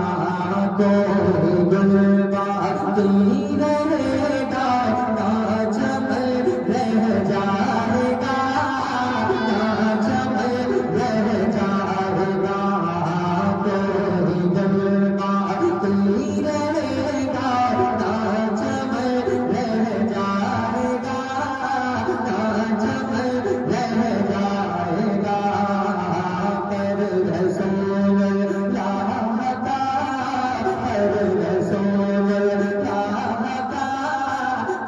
آ کو دل کا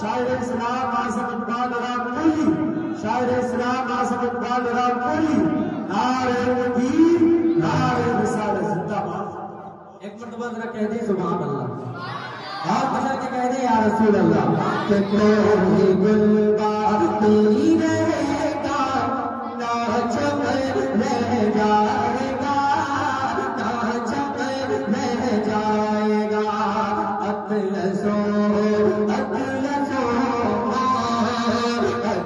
شاعر اسلام آسم اقبال رام پوری شاعر اسلام آسم اقبال رام پوری نعرے مدین نعرے رسالت زندہ باد۔ ایک مرتبہ ذرا کہہ دیں سبحان اللہ۔ ہاتھ بچا کے کہہ دیں یا رسول اللہ۔ کہ کوئی گلبار تیری رہے گا نہ چمن رہ جائے۔